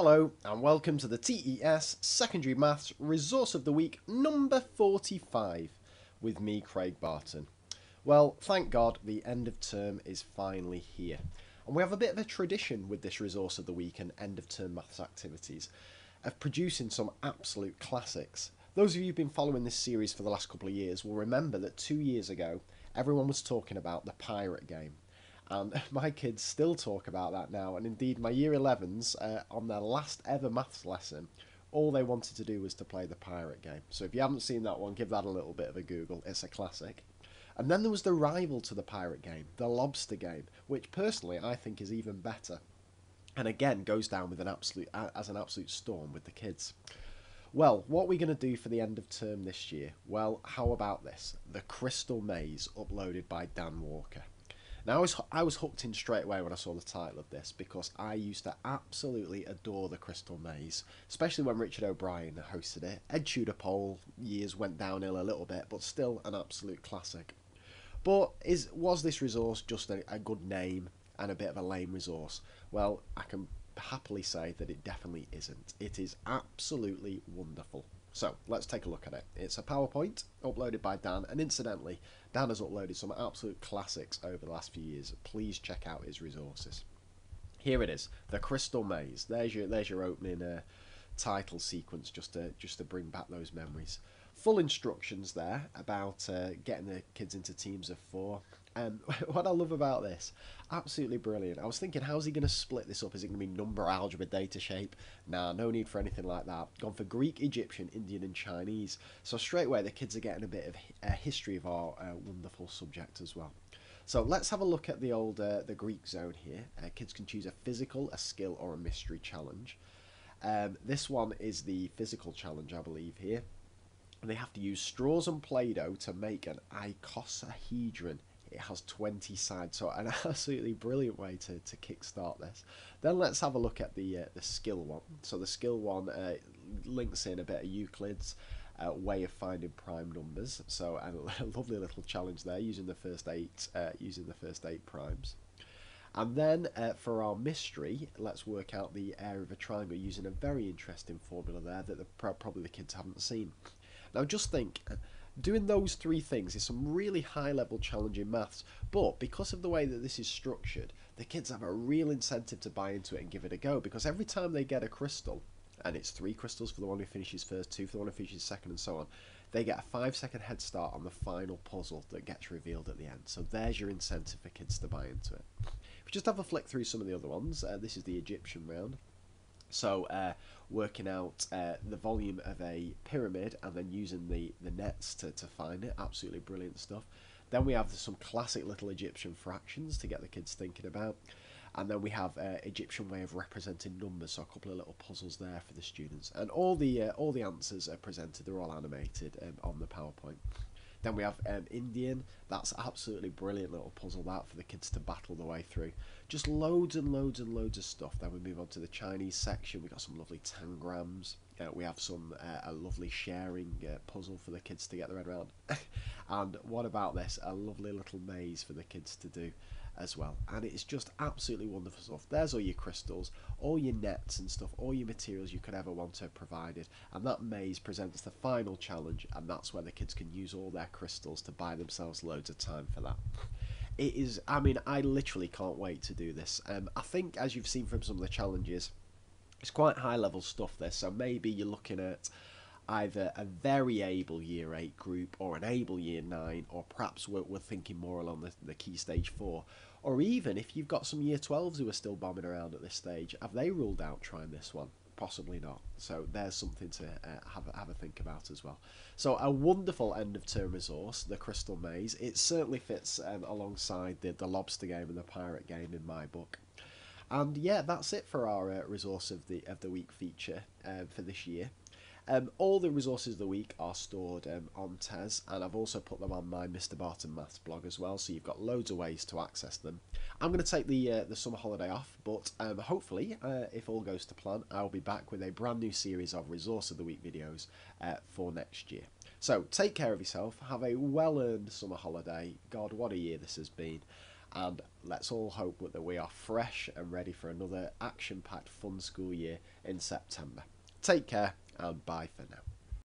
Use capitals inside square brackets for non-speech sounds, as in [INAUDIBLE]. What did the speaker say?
Hello and welcome to the TES Secondary Maths Resource of the Week number 45 with me, Craig Barton. Well, thank God the end of term is finally here. And we have a bit of a tradition with this Resource of the Week and end of term maths activities of producing some absolute classics. Those of you who've been following this series for the last couple of years will remember that two years ago everyone was talking about the pirate game and [LAUGHS] my kids still talk about that now. And indeed, my year 11s, uh, on their last ever maths lesson, all they wanted to do was to play the pirate game. So if you haven't seen that one, give that a little bit of a Google. It's a classic. And then there was the rival to the pirate game, the lobster game, which personally I think is even better. And again, goes down with an absolute as an absolute storm with the kids. Well, what are we going to do for the end of term this year? Well, how about this? The Crystal Maze, uploaded by Dan Walker. Now I was I was hooked in straight away when I saw the title of this because I used to absolutely adore the Crystal Maze, especially when Richard O'Brien hosted it. Ed Tudor Pole years went downhill a little bit, but still an absolute classic. But is was this resource just a, a good name and a bit of a lame resource? Well, I can happily say that it definitely isn't. It is absolutely wonderful. So let's take a look at it. It's a PowerPoint uploaded by Dan, and incidentally, Dan has uploaded some absolute classics over the last few years. Please check out his resources. Here it is, the Crystal Maze. There's your there's your opening uh, title sequence, just to just to bring back those memories. Full instructions there about uh, getting the kids into teams of four. Um, [LAUGHS] what I love about this, absolutely brilliant. I was thinking, how's he going to split this up? Is it going to be number, algebra, data shape? Nah, no need for anything like that. Gone for Greek, Egyptian, Indian, and Chinese. So straight away, the kids are getting a bit of a history of our uh, wonderful subject as well. So let's have a look at the old uh, the Greek zone here. Uh, kids can choose a physical, a skill, or a mystery challenge. Um, this one is the physical challenge, I believe here. And they have to use straws and Play-Doh to make an icosahedron it has 20 sides, so an [LAUGHS] absolutely brilliant way to, to kickstart this. Then let's have a look at the uh, the skill one. So the skill one uh, links in a bit of Euclid's uh, way of finding prime numbers. So [LAUGHS] a, lovely little challenge there using the first eight uh, using the first eight primes. And then uh, for our mystery, let's work out the area of a triangle using a very interesting formula there that the, probably the kids haven't seen. Now just think doing those three things is some really high level challenging maths, but because of the way that this is structured, the kids have a real incentive to buy into it and give it a go because every time they get a crystal, and it's three crystals for the one who finishes first, two for the one who finishes second, and so on, they get a five second head start on the final puzzle that gets revealed at the end. So there's your incentive for kids to buy into it. If we just have a flick through some of the other ones, uh, this is the Egyptian round. So uh, working out uh, the volume of a pyramid and then using the, the nets to, to find it. Absolutely brilliant stuff. Then we have some classic little Egyptian fractions to get the kids thinking about. And then we have uh, Egyptian way of representing numbers, so a couple of little puzzles there for the students. And all the uh, all the answers are presented; they're all animated um, on the PowerPoint. Then we have um, Indian. That's absolutely brilliant little puzzle that for the kids to battle the way through. Just loads and loads and loads of stuff. Then we move on to the Chinese section. We got some lovely tangrams. Uh, we have some uh, a lovely sharing uh, puzzle for the kids to get their head around. [LAUGHS] and what about this? A lovely little maze for the kids to do as well. And it's just absolutely wonderful stuff. There's all your crystals, all your nets and stuff, all your materials you could ever want to have provided. And that maze presents the final challenge, and that's where the kids can use all their crystals to buy themselves loads of time for that. It is, I mean, I literally can't wait to do this. Um, I think, as you've seen from some of the challenges, it's quite high level stuff there, so maybe you're looking at either a very able year 8 group or an able year 9 or perhaps we're, we're thinking more along the, the key stage 4 or even if you've got some year 12s who are still bombing around at this stage have they ruled out trying this one? Possibly not. So there's something to uh, have, have a think about as well. So a wonderful end of term resource the crystal maze. It certainly fits um, alongside the, the lobster game and the pirate game in my book and yeah that's it for our uh, resource of the of the week feature uh, for this year um, all the resources of the week are stored um, on TES, and I've also put them on my Mr. Barton Maths blog as well, so you've got loads of ways to access them. I'm going to take the uh, the summer holiday off, but um, hopefully, uh, if all goes to plan, I'll be back with a brand new series of Resource of the Week videos uh, for next year. So take care of yourself, have a well earned summer holiday. God, what a year this has been. And let's all hope that we are fresh and ready for another action packed fun school year in September. Take care and bye for now.